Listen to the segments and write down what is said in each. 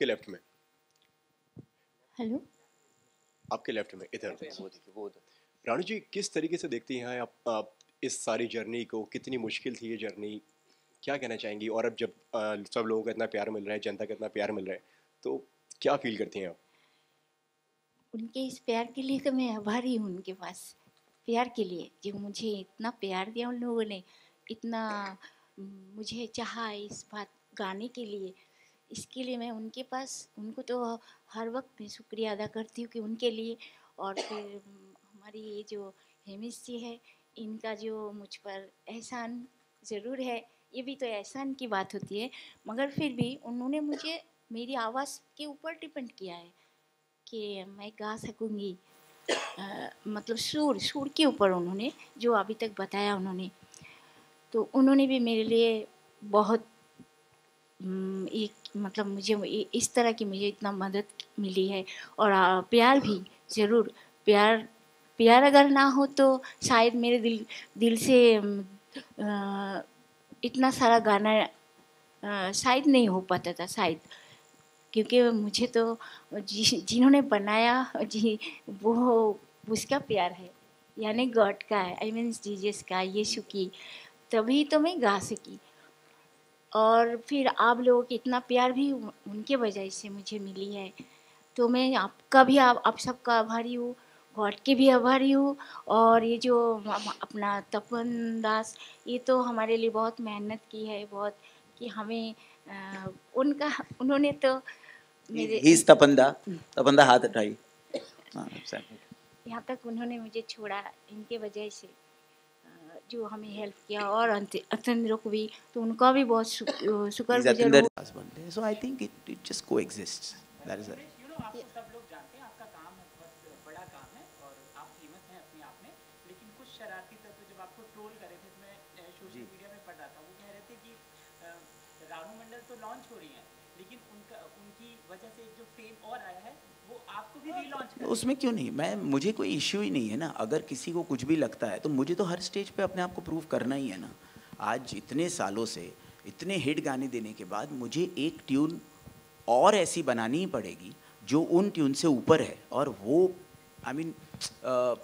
आपके लेफ़्ट में। हेलो आपके लेफ़्ट में इधर। वो देखिए वो उधर रानू जी किस तरीके से देखती हैं आप, आप इस सारी जर्नी को? कितनी मुश्किल थी ये जर्नी क्या कहना चाहेंगी? और अब जब आ, सब लोगों का इतना प्यार मिल रहा है जनता का इतना प्यार मिल रहा है तो क्या फील करती हैं आप? उनके इस प्यार के लिए तो मैं आभारी हूँ उनके पास। प्यार के लिए जो मुझे इतना प्यार दिया उन लोगों ने इतना मुझे चाहा इस बात गाने के लिए इसके लिए मैं उनके पास, उनको तो हर वक्त मैं शुक्रिया अदा करती हूँ कि उनके लिए और फिर हमारी ये जो हेमिस जी है, इनका जो मुझ पर एहसान ज़रूर है, ये भी तो एहसान की बात होती है। मगर फिर भी उन्होंने मुझे, मेरी आवाज़ के ऊपर डिपेंड किया है कि मैं गा सकूँगी। मतलब सुर सुर के ऊपर उन्होंने, जो अभी तक बताया उन्होंने। तो उन्होंने भी मेरे लिए बहुत एक मतलब मुझे इस तरह की मुझे इतना मदद मिली है। और प्यार भी ज़रूर। प्यार प्यार अगर ना हो तो शायद मेरे दिल दिल से इतना सारा गाना शायद नहीं हो पाता था शायद। क्योंकि मुझे तो जि, जिन्होंने बनाया जी वो उसका प्यार है। यानी गॉड का है आई मीन जीजस का यीशु की। तभी तो मैं गा सकी। और फिर आप लोगों की इतना प्यार भी उनके वजह से मुझे मिली है। तो मैं आपका भी आप, आप सबका आभारी हूँ गॉड के भी आभारी हूँ और ये जो अपना तपन दास ये तो हमारे लिए बहुत मेहनत की है बहुत कि हमें आ, उनका उन्होंने तो मेरे तपंदा तपंदा हाथ उठाई यहाँ तक उन्होंने मुझे छोड़ा इनके वजह से। जो हमें हेल्प किया और अतंद्र को भी तो उनका भी बहुत शुक्र गुजार so I think it it just coexist that is it उसमें क्यों नहीं? मैं मुझे कोई इश्यू ही नहीं है ना। अगर किसी को कुछ भी लगता है तो मुझे तो हर स्टेज पे अपने आप को प्रूव करना ही है ना। आज इतने सालों से इतने हिट गाने देने के बाद मुझे एक ट्यून और ऐसी बनानी ही पड़ेगी जो उन ट्यून से ऊपर है। और वो आई I मीन mean,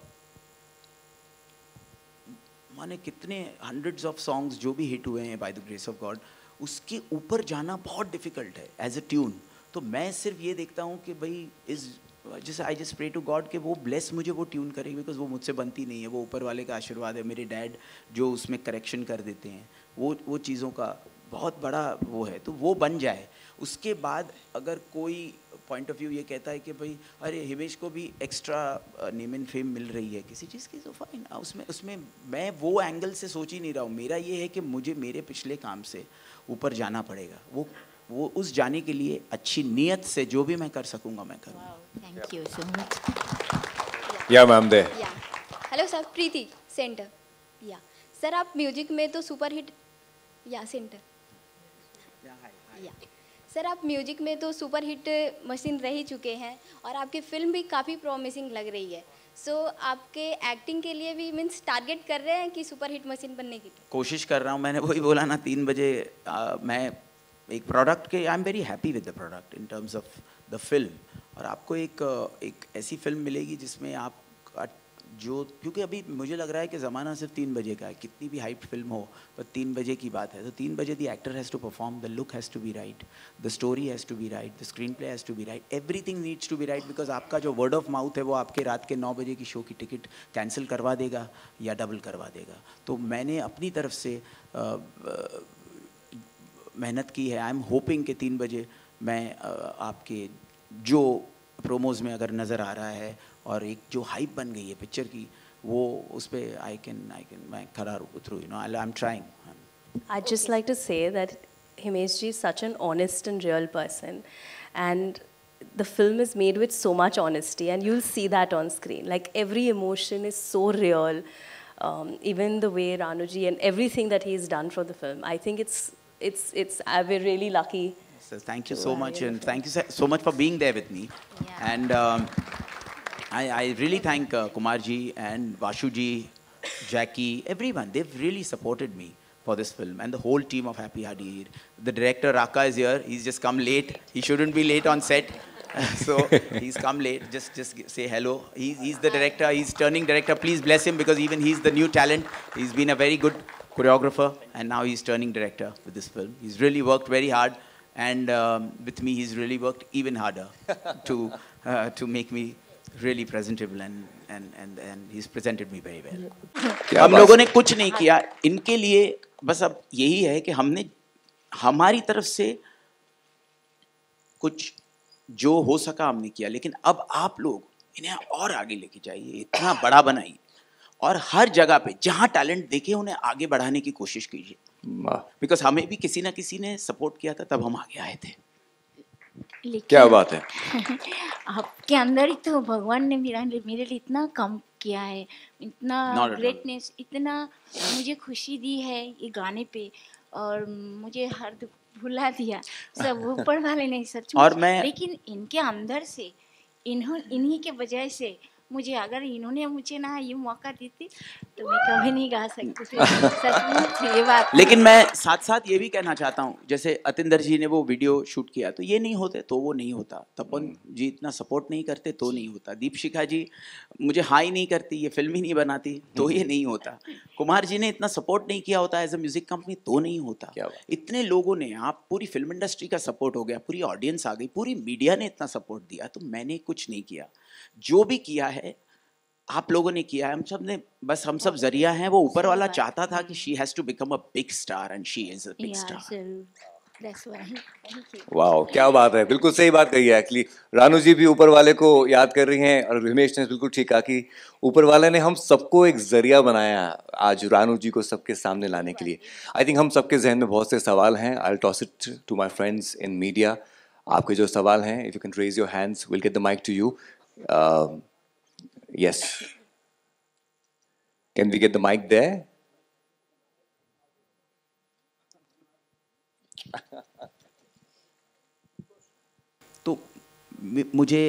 माने कितने हंड्रेड्स ऑफ़ सॉन्ग्स जो भी हिट हुए हैं by the grace of god उसके ऊपर जाना बहुत डिफ़िकल्ट है एज अ ट्यून तो मैं सिर्फ़ ये देखता हूँ कि भाई इस जैसे I just pray to god के वो ब्लेस मुझे वो ट्यून करेगी बिकॉज़ वो मुझसे बनती नहीं है, वो ऊपर वाले का आशीर्वाद है, मेरे डैड जो उसमें करेक्शन कर देते हैं, वो वो चीज़ों का बहुत बड़ा वो है तो वो बन जाए। उसके बाद अगर कोई पॉइंट ऑफ़ व्यू ये कहता है कि भाई अरे हिमेश को भी एक्स्ट्रा नेम एंड फेम मिल रही है। किसी चीज़ की तो फाइन उसमें उसमें मैं वो एंगल से सोच ही नहीं रहा हूँ। मेरा ये है कि मुझे मेरे पिछले काम से ऊपर जाना पड़ेगा। वो वो उस जाने के लिए अच्छी नीयत से जो भी मैं कर सकूँगा मैं करूँगा। थैंक यू सो मच या मैम दे हेलो सर प्रीति सेंटर या सर आप म्यूज़िक में तो सुपर हिट या सेंटर या सर आप म्यूज़िक में तो सुपर हिट मशीन रह चुके हैं और आपकी फ़िल्म भी काफ़ी प्रॉमिसिंग लग रही है। सो so, आपके एक्टिंग के लिए भी मीन्स टारगेट कर रहे हैं कि सुपर हिट मशीन बनने की? कोशिश कर रहा हूँ मैंने वही बोला ना तीन बजे आ, मैं एक प्रोडक्ट के I am very happy with the product in terms of the film और आपको एक एक ऐसी फ़िल्म मिलेगी जिसमें आप जो, क्योंकि अभी मुझे लग रहा है कि ज़माना सिर्फ़ तीन बजे का है। कितनी भी हाइप फ़िल्म हो, पर तीन बजे की बात है। तो तीन बजे the actor has to perform the look has to be right the story has to be right the screen play has to be right everything needs to be right because आपका जो वर्ड ऑफ़ माउथ है वो आपके रात के नौ बजे की show की टिकट कैंसिल करवा देगा या डबल करवा देगा। तो मैंने अपनी तरफ़ से मेहनत की है। आई एम होपिंग कि तीन बजे मैं आपके जो प्रोमोज में अगर नज़र आ रहा है और एक जो हाइप बन गई है पिक्चर की वो उस पर आई कैन आई कैन मैं खड़ा उतरू you know I am trying I just like to say that Himesh ji such an honest and real person and the film is made with so much honesty and you'll see that on screen like every emotion is so real um, even the way Ranuji and everything that he's done for the film I think it's it's it's uh, we're really lucky. So thank you so much, and thank you so much for being there with me. Yeah. And um, I, I really thank uh, Kumarji and Vashuji, Jackie, everyone. They've really supported me for this film and the whole team of Happy Hardy. The director Raka is here. He's just come late. He shouldn't be late on set. so he's come late. Just just say hello. He's, he's the director. He's turning director. Please bless him because even he's the new talent. He's been a very good choreographer and now he's turning director with this film. He's really worked very hard and um, with me he's really worked even harder to uh, to make me really presentable and and and and he's presented me very well. हम लोगों ने कुछ नहीं किया। इनके लिए बस अब यही है कि हमने हमारी तरफ़ से कुछ जो हो सका हमने किया। लेकिन अब आप लोग इन्हें और आगे लेके जाइए इतना बड़ा बनाइए और हर जगह पे जहाँ टैलेंट देखे उन्हें आगे बढ़ाने की कोशिश कीजिए। बिकॉज़ हमें भी किसी ना किसी ने सपोर्ट किया था तब हम आगे आए थे। क्या बात है? आपके अंदर ही तो भगवान ने मेरा मेरे लिए इतना कम किया है इतना ग्रेटनेस इतना मुझे खुशी दी है ये गाने पे और मुझे हर दुख भुला दिया। सब ऊपर वाले नहीं सच और मैं लेकिन इनके अंदर से इन्हों इन्हीं के वजह से मुझे अगर इन्होंने मुझे ना ये मौका दी थी तो मैं कभी नहीं गा सकती ये बात लेकिन मैं साथ साथ ये भी कहना चाहता हूँ जैसे अतिंदर जी ने वो वीडियो शूट किया तो ये नहीं होते तो वो नहीं होता। तपन जी इतना सपोर्ट नहीं करते तो नहीं होता। दीपशिखा जी मुझे हाई नहीं करती ये फ़िल्म ही नहीं बनाती तो ये नहीं होता। कुमार जी ने इतना सपोर्ट नहीं किया होता एज अ म्यूज़िक कंपनी तो नहीं होता। इतने लोगों ने आप पूरी फ़िल्म इंडस्ट्री का सपोर्ट हो गया पूरी ऑडियंस आ गई पूरी मीडिया ने इतना सपोर्ट दिया तो मैंने कुछ नहीं किया। जो भी किया है आप लोगों ने किया है हम सबने बस हम सब ज़रिया हैं वो ऊपर वाला चाहता था कि she has to become a big star and she is a big star वाह क्या बात है बिल्कुल सही बात कही है एक्चुअली रानू जी भी ऊपर वाले को याद कर रही हैं और हिमेश ने बिल्कुल ठीक कहा कि ऊपर वाले ने हम सबको एक ज़रिया बनाया आज रानू जी को सबके सामने लाने के लिए। आई थिंक हम सबके जहन में बहुत से सवाल हैं I toss it to my friends in media आपके जो सवाल हैं if you can raise your hands will get the mic to you Um, yes. Can we get the mic there? तो मुझे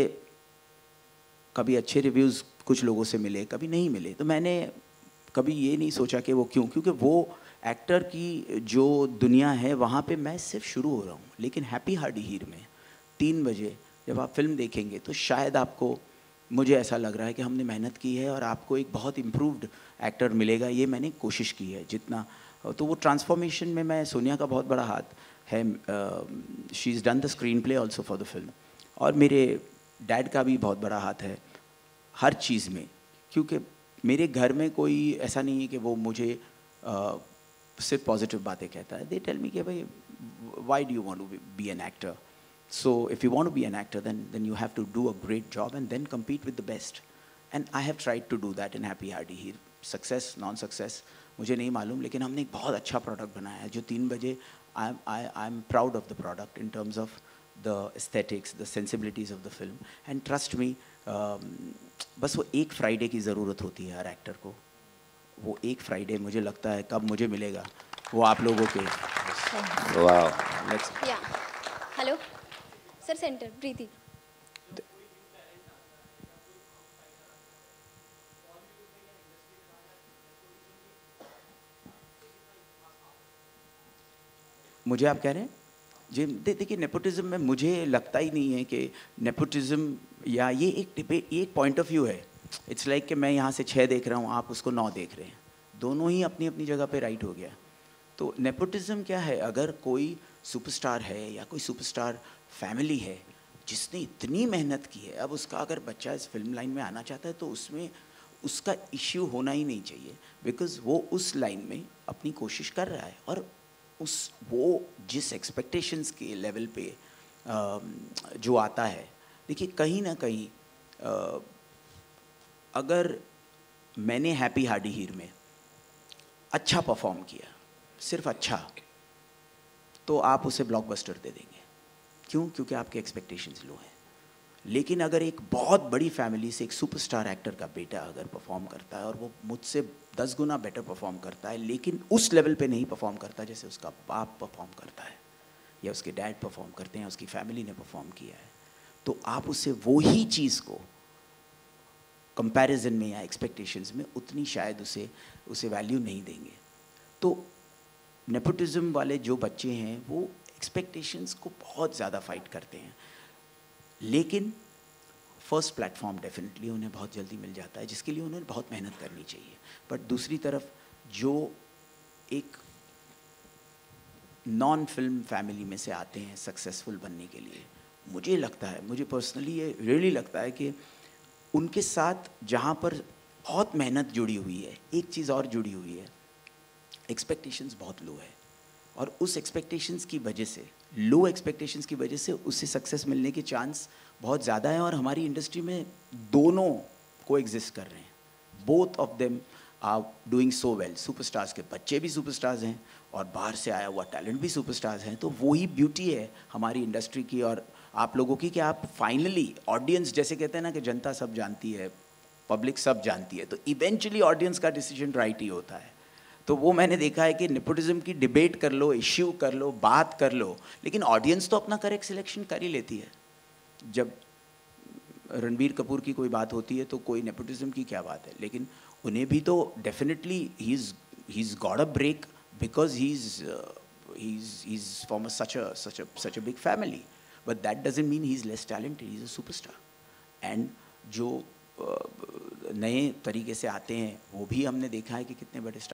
कभी अच्छे रिव्यूज़ कुछ लोगों से मिले कभी नहीं मिले तो मैंने कभी ये नहीं सोचा कि वो क्यों क्योंकि वो एक्टर की जो दुनिया है वहाँ पे मैं सिर्फ़ शुरू हो रहा हूँ लेकिन हैप्पी हार्डी हीर में तीन बजे जब आप फ़िल्म देखेंगे तो शायद आपको मुझे ऐसा लग रहा है कि हमने मेहनत की है और आपको एक बहुत इम्प्रूव्ड एक्टर मिलेगा ये मैंने कोशिश की है जितना। तो वो ट्रांसफॉर्मेशन में मैं सोनिया का बहुत बड़ा हाथ है she is done the screen play also for the film और मेरे डैड का भी बहुत बड़ा हाथ है हर चीज़ में क्योंकि मेरे घर में कोई ऐसा नहीं है कि वो मुझे uh, सिर्फ़ पॉजिटिव बातें कहता है। दे टेल मी कि भाई why do you want to be an actor So if you want to be an actor, then, then you have to do a great job and then compete with the best. And I have tried to do that in Happy Hardy. Here. Success, non-success, मुझे नहीं मालूम लेकिन हमने एक बहुत अच्छा product बनाया है जो तीन बजे I I I am proud of the product in terms of the aesthetics the sensibilities of the film and trust me बस वो एक फ्राइडे की ज़रूरत होती है हर एक्टर को। वो एक फ्राइडे मुझे लगता है कब मुझे मिलेगा वो आप लोगों के। हेलो सर सेंटर प्रीति मुझे आप कह रहे हैं? जी दे, देखिए नेपोटिज्म में मुझे लगता ही नहीं है कि नेपोटिज्म या ये एक एक पॉइंट ऑफ़ व्यू है। इट्स लाइक like कि मैं यहाँ से छः देख रहा हूँ आप उसको नौ देख रहे हैं। दोनों ही अपनी अपनी जगह पे राइट हो गया। तो नेपोटिज्म क्या है? अगर कोई सुपरस्टार है या कोई सुपरस्टार फैमिली है, जिसने इतनी मेहनत की है, अब उसका अगर बच्चा इस फ़िल्म लाइन में आना चाहता है तो उसमें उसका इश्यू होना ही नहीं चाहिए बिकॉज़ वो उस लाइन में अपनी कोशिश कर रहा है और उस, वो जिस एक्सपेक्टेशंस के लेवल पे जो आता है, देखिए कहीं ना कहीं अगर मैंने हैप्पी हार्डी हीर में अच्छा परफॉर्म किया, सिर्फ़ अच्छा तो आप उसे ब्लॉकबस्टर दे देंगे। क्यों? क्योंकि आपके एक्सपेक्टेशंस लो हैं। लेकिन अगर एक बहुत बड़ी फैमिली से एक सुपरस्टार एक्टर का बेटा अगर परफॉर्म करता है और वो मुझसे दस गुना बेटर परफॉर्म करता है, लेकिन उस लेवल पे नहीं परफॉर्म करता जैसे उसका बाप परफॉर्म करता है, या उसके डैड परफॉर्म करते हैं उसकी फैमिली ने परफॉर्म किया है तो आप उससे वही चीज़ को कंपैरिजन में या एक्सपेक्टेशंस में उतनी शायद उसे उसे वैल्यू नहीं देंगे। तो नेपोटिज्म वाले जो बच्चे हैं, वो एक्सपेक्टेशंस को बहुत ज़्यादा फाइट करते हैं। लेकिन फ़र्स्ट प्लेटफॉर्म डेफिनेटली उन्हें बहुत जल्दी मिल जाता है, जिसके लिए उन्हें बहुत मेहनत करनी चाहिए। बट दूसरी तरफ़, जो एक नॉन फ़िल्म फैमिली में से आते हैं सक्सेसफुल बनने के लिए, मुझे लगता है, मुझे पर्सनली ये रियली लगता है कि उनके साथ जहाँ पर बहुत मेहनत जुड़ी हुई है, एक चीज़ और जुड़ी हुई है एक्सपेक्टेशंस बहुत लो है। और उस एक्सपेक्टेशंस की वजह से लो एक्सपेक्टेशंस की वजह से उससे सक्सेस मिलने के चांस बहुत ज़्यादा है और हमारी इंडस्ट्री में दोनों को एग्जिस्ट कर रहे हैं। Both of them are doing so well superstars के बच्चे भी सुपरस्टार्स हैं और बाहर से आया हुआ टैलेंट भी सुपरस्टार्स हैं। तो वही ब्यूटी है हमारी इंडस्ट्री की और आप लोगों की कि आप फाइनली ऑडियंस जैसे कहते हैं ना कि जनता सब जानती है पब्लिक सब जानती है तो इवेंचुअली ऑडियंस का डिसीज़न राइट ही होता है। तो वो मैंने देखा है कि निपोटिज्म की डिबेट कर लो इश्यू कर लो बात कर लो लेकिन ऑडियंस तो अपना करेक्ट सिलेक्शन कर ही लेती है। जब रणबीर कपूर की कोई बात होती है तो कोई नेपोटिज्म की क्या बात है? लेकिन उन्हें भी तो definitely he is he is got a break because he is he is he is from such a such a such a big family but that doesn't mean he is less talented he is a superstar and जो uh, नए तरीके से आते हैं वो भी हमने देखा है कि कितने बड़े